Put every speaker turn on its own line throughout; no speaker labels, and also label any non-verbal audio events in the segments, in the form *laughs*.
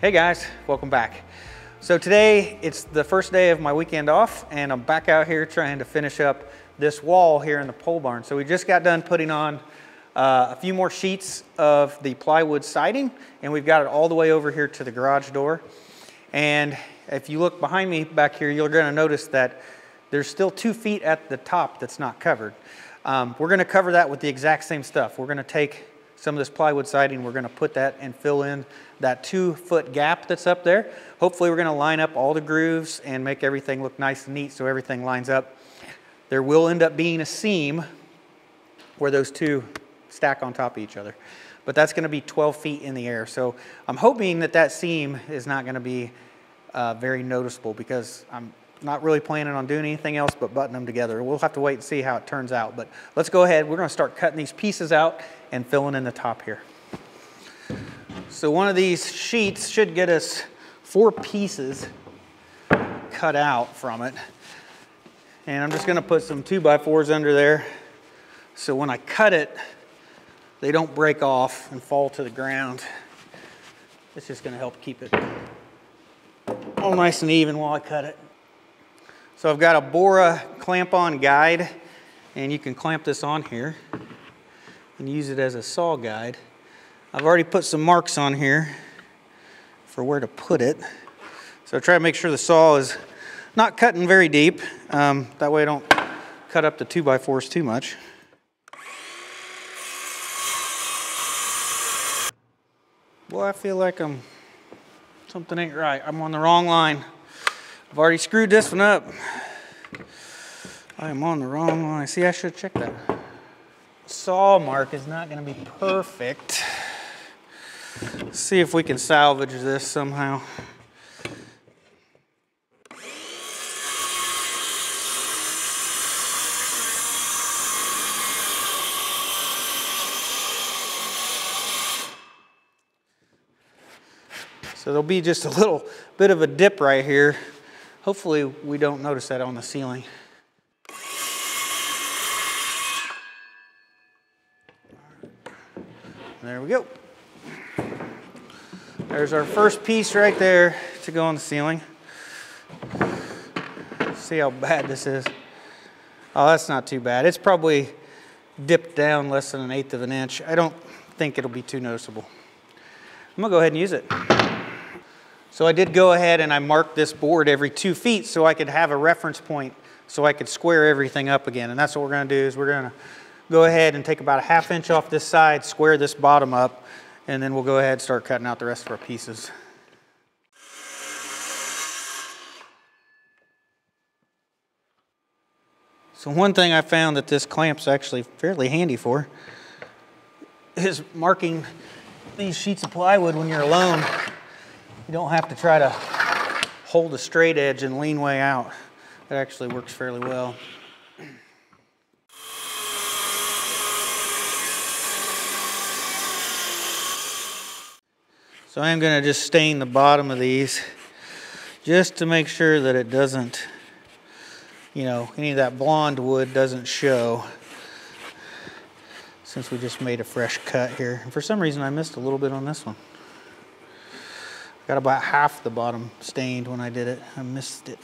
Hey guys, welcome back. So today it's the first day of my weekend off and I'm back out here trying to finish up this wall here in the pole barn. So we just got done putting on uh, a few more sheets of the plywood siding and we've got it all the way over here to the garage door. And if you look behind me back here, you're gonna notice that there's still two feet at the top that's not covered. Um, we're gonna cover that with the exact same stuff. We're gonna take some of this plywood siding, we're gonna put that and fill in that two foot gap that's up there. Hopefully we're gonna line up all the grooves and make everything look nice and neat so everything lines up. There will end up being a seam where those two stack on top of each other. But that's gonna be 12 feet in the air. So I'm hoping that that seam is not gonna be uh, very noticeable because I'm not really planning on doing anything else but button them together. We'll have to wait and see how it turns out. But let's go ahead. We're going to start cutting these pieces out and filling in the top here. So one of these sheets should get us four pieces cut out from it. And I'm just going to put some 2 by 4s under there so when I cut it, they don't break off and fall to the ground. It's just going to help keep it all nice and even while I cut it. So I've got a Bora clamp-on guide, and you can clamp this on here and use it as a saw guide. I've already put some marks on here for where to put it. So I try to make sure the saw is not cutting very deep. Um, that way I don't cut up the 2x4s too much. Well, I feel like I'm, something ain't right. I'm on the wrong line. I've already screwed this one up. I am on the wrong line. See, I should check that. Saw mark is not going to be perfect. Let's see if we can salvage this somehow. So there'll be just a little bit of a dip right here Hopefully we don't notice that on the ceiling. There we go. There's our first piece right there to go on the ceiling. See how bad this is. Oh, that's not too bad. It's probably dipped down less than an eighth of an inch. I don't think it'll be too noticeable. I'm gonna go ahead and use it. So I did go ahead and I marked this board every two feet so I could have a reference point so I could square everything up again. And that's what we're gonna do is we're gonna go ahead and take about a half inch off this side, square this bottom up, and then we'll go ahead and start cutting out the rest of our pieces. So one thing I found that this clamp's actually fairly handy for is marking these sheets of plywood when you're alone you don't have to try to hold a straight edge and lean way out. It actually works fairly well. So I'm going to just stain the bottom of these just to make sure that it doesn't, you know, any of that blonde wood doesn't show since we just made a fresh cut here. And for some reason I missed a little bit on this one. Got about half the bottom stained when I did it. I missed it.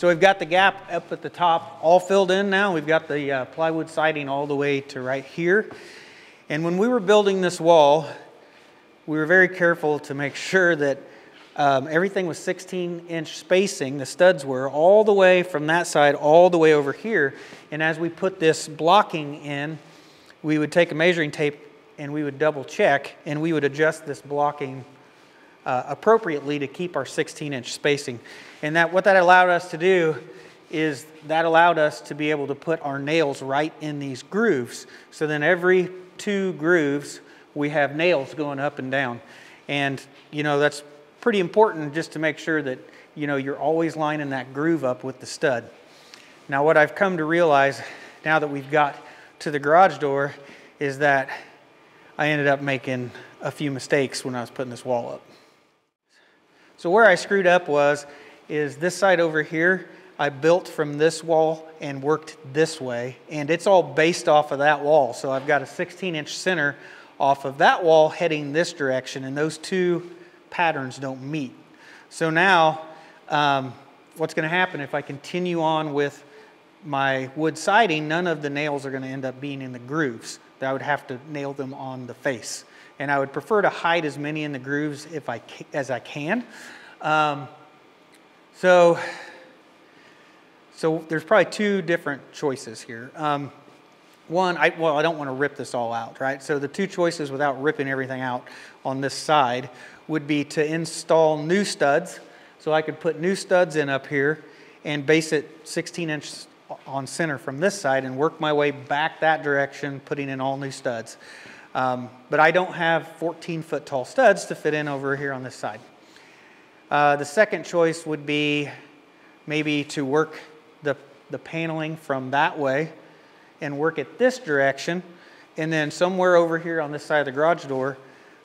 So we've got the gap up at the top all filled in now. We've got the uh, plywood siding all the way to right here. And when we were building this wall, we were very careful to make sure that um, everything was 16 inch spacing, the studs were, all the way from that side all the way over here. And as we put this blocking in, we would take a measuring tape and we would double check and we would adjust this blocking uh, appropriately to keep our 16 inch spacing. And that what that allowed us to do is that allowed us to be able to put our nails right in these grooves. So then every two grooves, we have nails going up and down. And, you know, that's pretty important just to make sure that, you know, you're always lining that groove up with the stud. Now, what I've come to realize now that we've got to the garage door is that I ended up making a few mistakes when I was putting this wall up. So where I screwed up was, is this side over here, I built from this wall and worked this way, and it's all based off of that wall. So I've got a 16 inch center off of that wall heading this direction, and those two patterns don't meet. So now, um, what's going to happen if I continue on with my wood siding, none of the nails are going to end up being in the grooves. I would have to nail them on the face. And I would prefer to hide as many in the grooves if I as I can. Um, so, so there's probably two different choices here. Um, one, I, well, I don't want to rip this all out, right? So the two choices without ripping everything out on this side would be to install new studs. So I could put new studs in up here and base it 16 inch on center from this side and work my way back that direction, putting in all new studs. Um, but I don't have 14 foot tall studs to fit in over here on this side. Uh, the second choice would be maybe to work the, the paneling from that way and work it this direction. And then somewhere over here on this side of the garage door,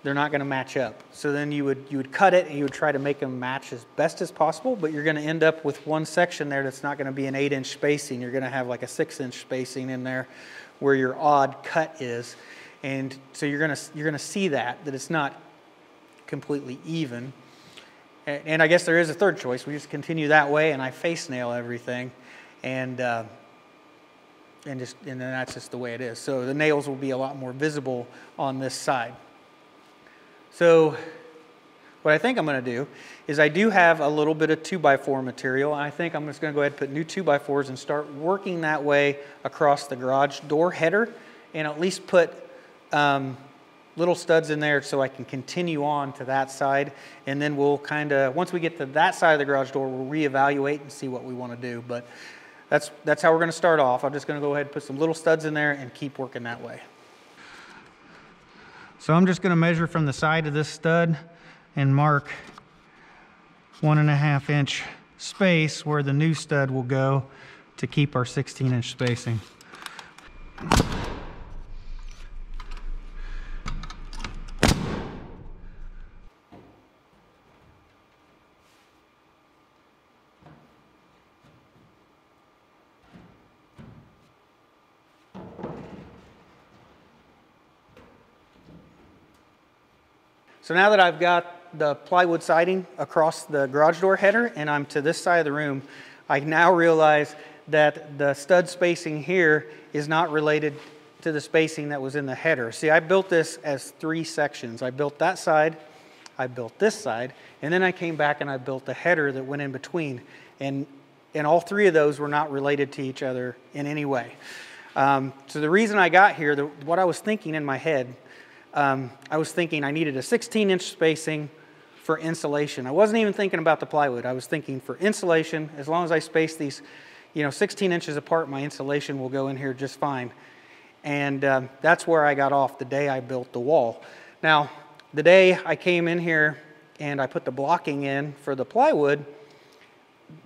they're not going to match up. So then you would, you would cut it and you would try to make them match as best as possible, but you're going to end up with one section there that's not going to be an eight inch spacing. You're going to have like a six inch spacing in there where your odd cut is. And so you're going to, you're going to see that, that it's not completely even. And I guess there is a third choice. We just continue that way and I face nail everything. And, uh, and, just, and then that's just the way it is. So the nails will be a lot more visible on this side. So what I think I'm going to do is I do have a little bit of 2x4 material. I think I'm just going to go ahead and put new 2x4s and start working that way across the garage door header and at least put um, little studs in there so I can continue on to that side. And then we'll kind of, once we get to that side of the garage door, we'll reevaluate and see what we want to do. But that's, that's how we're going to start off. I'm just going to go ahead and put some little studs in there and keep working that way. So I'm just going to measure from the side of this stud and mark one and a half inch space where the new stud will go to keep our 16 inch spacing. So now that I've got the plywood siding across the garage door header and I'm to this side of the room, I now realize that the stud spacing here is not related to the spacing that was in the header. See, I built this as three sections. I built that side, I built this side, and then I came back and I built the header that went in between. And, and all three of those were not related to each other in any way. Um, so the reason I got here, the, what I was thinking in my head um, I was thinking I needed a 16 inch spacing for insulation. I wasn't even thinking about the plywood. I was thinking for insulation, as long as I space these, you know, 16 inches apart, my insulation will go in here just fine. And um, that's where I got off the day I built the wall. Now, the day I came in here and I put the blocking in for the plywood,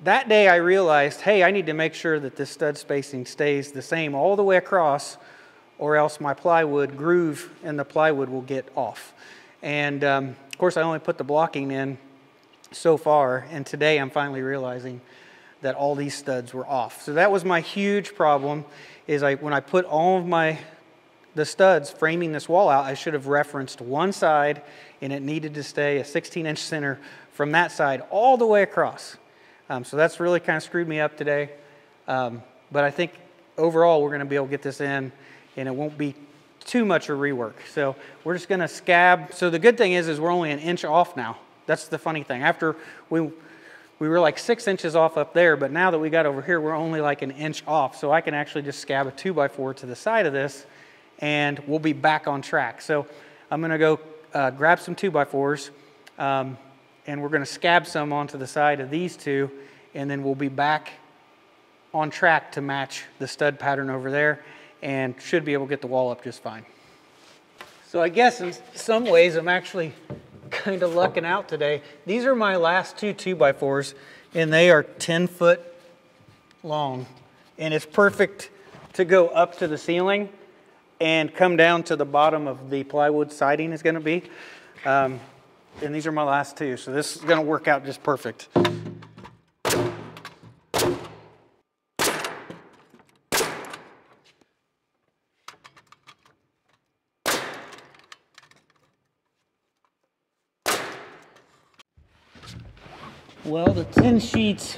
that day I realized, hey, I need to make sure that this stud spacing stays the same all the way across or else my plywood groove and the plywood will get off. And um, of course, I only put the blocking in so far, and today I'm finally realizing that all these studs were off. So that was my huge problem is I, when I put all of my the studs framing this wall out, I should have referenced one side and it needed to stay a 16 inch center from that side all the way across. Um, so that's really kind of screwed me up today. Um, but I think overall we're going to be able to get this in and it won't be too much of rework. So we're just going to scab. So the good thing is, is we're only an inch off now. That's the funny thing. After we, we were like six inches off up there, but now that we got over here, we're only like an inch off. So I can actually just scab a two by four to the side of this and we'll be back on track. So I'm going to go uh, grab some two by fours um, and we're going to scab some onto the side of these two and then we'll be back on track to match the stud pattern over there and should be able to get the wall up just fine. So I guess in some ways I'm actually kind of lucking out today. These are my last two 2x4s and they are 10 foot long and it's perfect to go up to the ceiling and come down to the bottom of the plywood siding is going to be. Um, and these are my last two, so this is going to work out just perfect. Well, the 10 sheets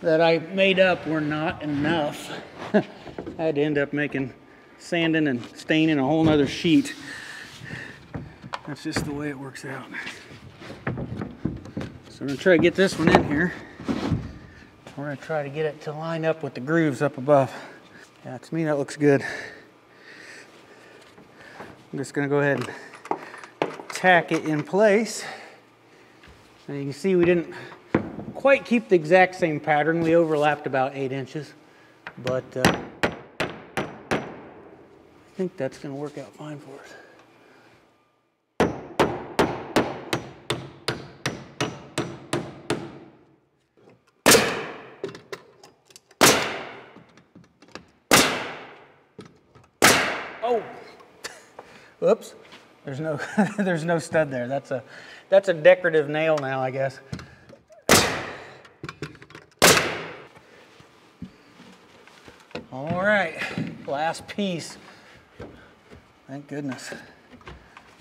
that I made up were not enough. *laughs* I had to end up making sanding and staining a whole nother sheet. That's just the way it works out. So I'm gonna try to get this one in here. We're gonna try to get it to line up with the grooves up above. Yeah, to me that looks good. I'm just gonna go ahead and tack it in place. Now you can see we didn't quite keep the exact same pattern. We overlapped about eight inches, but uh, I think that's gonna work out fine for us. Oh, *laughs* whoops. There's no, *laughs* there's no stud there. That's a, that's a decorative nail now, I guess. All right, last piece. Thank goodness.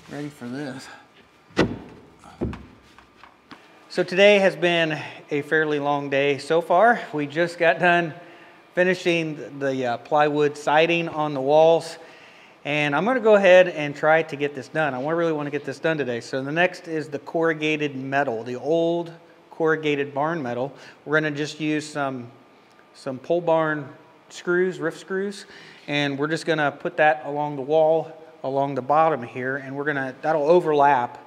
Ready for this. So today has been a fairly long day so far. We just got done finishing the uh, plywood siding on the walls. And I'm gonna go ahead and try to get this done. I really wanna get this done today. So the next is the corrugated metal, the old corrugated barn metal. We're gonna just use some, some pole barn screws, roof screws, and we're just gonna put that along the wall, along the bottom here, and we're gonna, that'll overlap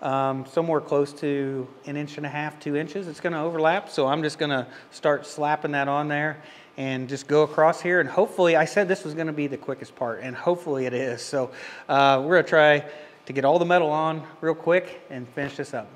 um, somewhere close to an inch and a half, two inches. It's gonna overlap, so I'm just gonna start slapping that on there and just go across here and hopefully, I said this was gonna be the quickest part and hopefully it is. So uh, we're gonna try to get all the metal on real quick and finish this up.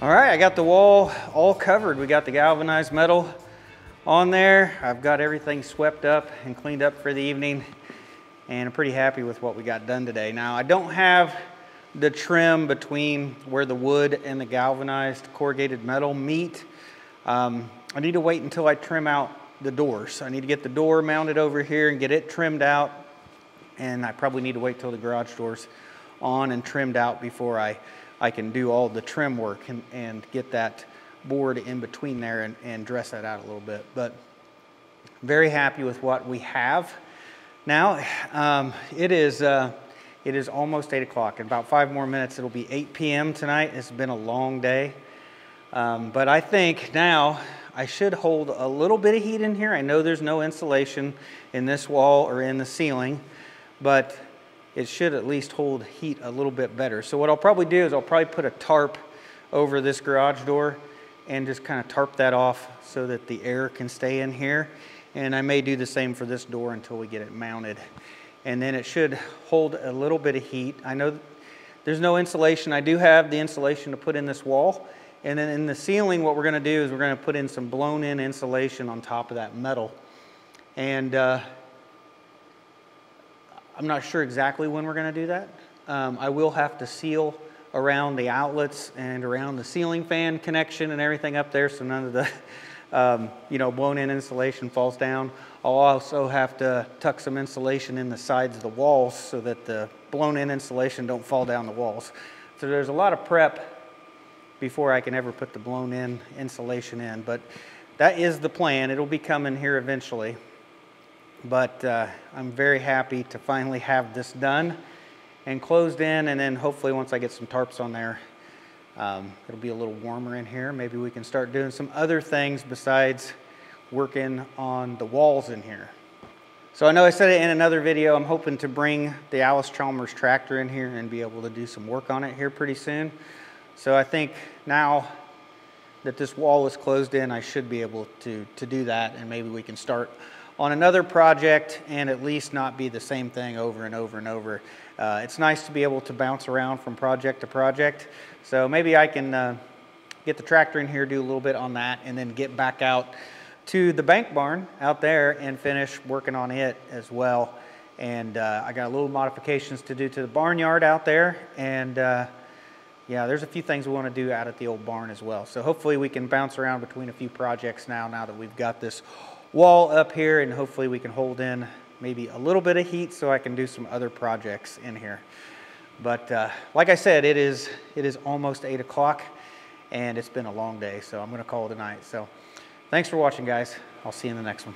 All right, I got the wall all covered. We got the galvanized metal on there. I've got everything swept up and cleaned up for the evening and I'm pretty happy with what we got done today. Now I don't have the trim between where the wood and the galvanized corrugated metal meet. Um, I need to wait until I trim out the doors. I need to get the door mounted over here and get it trimmed out and I probably need to wait till the garage doors on and trimmed out before I I can do all the trim work and, and get that board in between there and, and dress that out a little bit. But very happy with what we have. Now, um, it is, uh, it is almost 8 o'clock. In about five more minutes, it'll be 8 p.m. tonight. It's been a long day. Um, but I think now I should hold a little bit of heat in here. I know there's no insulation in this wall or in the ceiling, but it should at least hold heat a little bit better. So what I'll probably do is I'll probably put a tarp over this garage door and just kind of tarp that off so that the air can stay in here. And I may do the same for this door until we get it mounted. And then it should hold a little bit of heat. I know there's no insulation. I do have the insulation to put in this wall. And then in the ceiling, what we're going to do is we're going to put in some blown in insulation on top of that metal. And uh, I'm not sure exactly when we're going to do that. Um, I will have to seal around the outlets and around the ceiling fan connection and everything up there so none of the *laughs* um, you know, blown in insulation falls down. I'll also have to tuck some insulation in the sides of the walls so that the blown in insulation don't fall down the walls. So there's a lot of prep before I can ever put the blown in insulation in, but that is the plan. It'll be coming here eventually. But uh, I'm very happy to finally have this done and closed in, and then hopefully once I get some tarps on there, um, it'll be a little warmer in here. Maybe we can start doing some other things besides working on the walls in here. So I know I said it in another video, I'm hoping to bring the Allis-Chalmers tractor in here and be able to do some work on it here pretty soon. So I think now that this wall is closed in, I should be able to, to do that and maybe we can start on another project and at least not be the same thing over and over and over. Uh, it's nice to be able to bounce around from project to project. So maybe I can uh, get the tractor in here, do a little bit on that, and then get back out to the bank barn out there and finish working on it as well. And uh, I got a little modifications to do to the barnyard out there. And uh, yeah, there's a few things we want to do out at the old barn as well. So hopefully we can bounce around between a few projects now, now that we've got this wall up here and hopefully we can hold in maybe a little bit of heat so I can do some other projects in here. But uh, like I said, it is, it is almost 8 o'clock and it's been a long day, so I'm going to call it a night. So thanks for watching, guys. I'll see you in the next one.